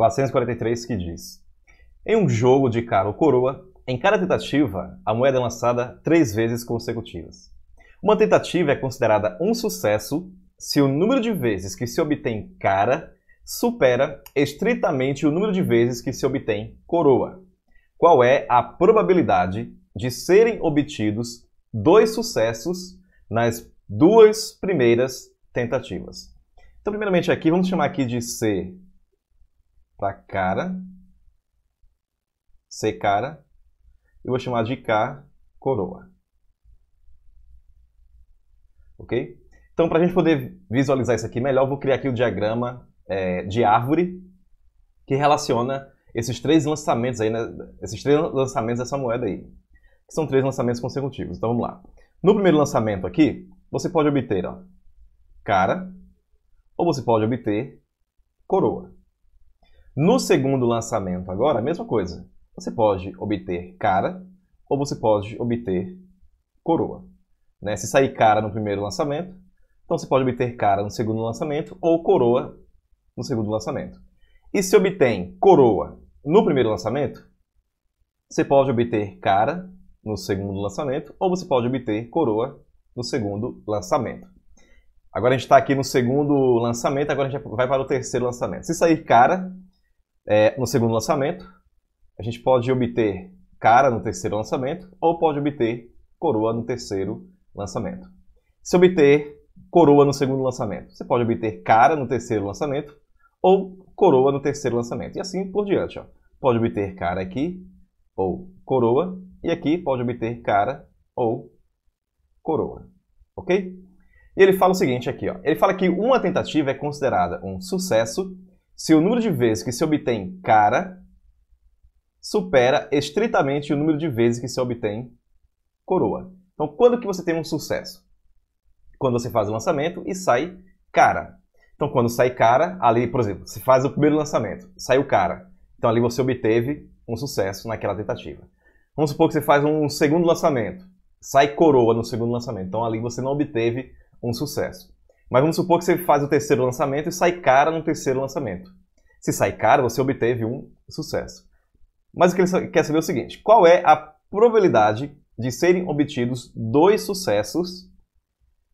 443 que diz: Em um jogo de cara ou coroa, em cada tentativa, a moeda é lançada três vezes consecutivas. Uma tentativa é considerada um sucesso se o número de vezes que se obtém cara supera estritamente o número de vezes que se obtém coroa. Qual é a probabilidade de serem obtidos dois sucessos nas duas primeiras tentativas? Então, primeiramente aqui, vamos chamar aqui de C para cara. C cara. Eu vou chamar de K coroa. Ok? Então, para a gente poder visualizar isso aqui melhor, eu vou criar aqui o diagrama é, de árvore que relaciona esses três lançamentos aí, né? esses três lançamentos dessa moeda aí. Que são três lançamentos consecutivos. Então, vamos lá. No primeiro lançamento aqui, você pode obter ó, cara, ou você pode obter coroa. No segundo lançamento agora, a mesma coisa. Você pode obter cara ou você pode obter coroa. Né? Se sair cara no primeiro lançamento, então você pode obter cara no segundo lançamento ou coroa no segundo lançamento. E se obtém coroa no primeiro lançamento, você pode obter cara no segundo lançamento ou você pode obter coroa no segundo lançamento. Agora a gente está aqui no segundo lançamento, agora a gente vai para o terceiro lançamento. Se sair cara é, no segundo lançamento, a gente pode obter cara no terceiro lançamento ou pode obter coroa no terceiro lançamento. Se obter coroa no segundo lançamento, você pode obter cara no terceiro lançamento ou coroa no terceiro lançamento. E assim por diante. Ó. Pode obter cara aqui ou coroa e aqui pode obter cara ou coroa. Ok? E ele fala o seguinte aqui, ó. Ele fala que uma tentativa é considerada um sucesso se o número de vezes que se obtém cara supera estritamente o número de vezes que se obtém coroa. Então, quando que você tem um sucesso? Quando você faz o lançamento e sai cara. Então, quando sai cara, ali, por exemplo, você faz o primeiro lançamento, saiu cara. Então, ali você obteve um sucesso naquela tentativa. Vamos supor que você faz um segundo lançamento, sai coroa no segundo lançamento. Então, ali você não obteve um sucesso. Mas vamos supor que você faz o terceiro lançamento e sai cara no terceiro lançamento. Se sai cara, você obteve um sucesso. Mas o que ele quer saber é o seguinte: qual é a probabilidade de serem obtidos dois sucessos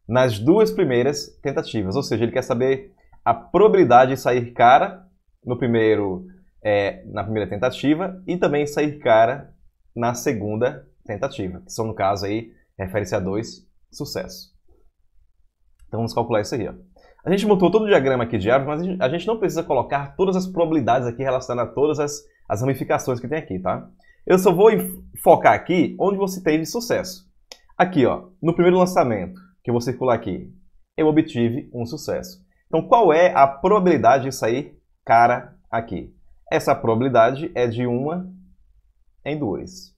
nas duas primeiras tentativas? Ou seja, ele quer saber a probabilidade de sair cara no primeiro, é, na primeira tentativa e também sair cara na segunda tentativa, que são, no caso, aí, refere-se a dois sucessos. Então vamos calcular isso aí. Ó. A gente montou todo o diagrama aqui de árvore, mas a gente não precisa colocar todas as probabilidades aqui relacionadas a todas as, as ramificações que tem aqui, tá? Eu só vou focar aqui onde você teve sucesso. Aqui, ó, no primeiro lançamento, que eu vou circular aqui, eu obtive um sucesso. Então, qual é a probabilidade de sair cara aqui? Essa probabilidade é de 1 em 2.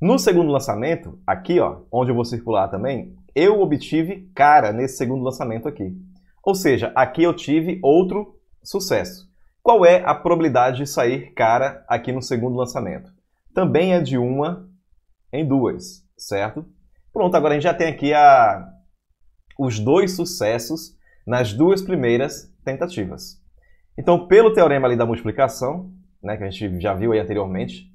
No segundo lançamento, aqui, ó, onde eu vou circular também, eu obtive cara nesse segundo lançamento aqui. Ou seja, aqui eu tive outro sucesso. Qual é a probabilidade de sair cara aqui no segundo lançamento? Também é de uma em duas, certo? Pronto, agora a gente já tem aqui a... os dois sucessos nas duas primeiras tentativas. Então, pelo teorema ali da multiplicação, né, que a gente já viu aí anteriormente,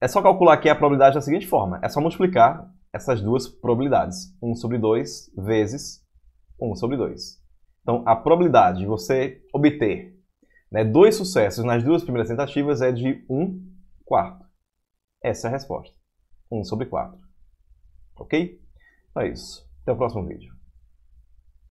é só calcular aqui a probabilidade da seguinte forma. É só multiplicar essas duas probabilidades. 1 sobre 2 vezes 1 sobre 2. Então, a probabilidade de você obter né, dois sucessos nas duas primeiras tentativas é de 1 quarto. Essa é a resposta. 1 sobre 4. Ok? Então é isso. Até o próximo vídeo.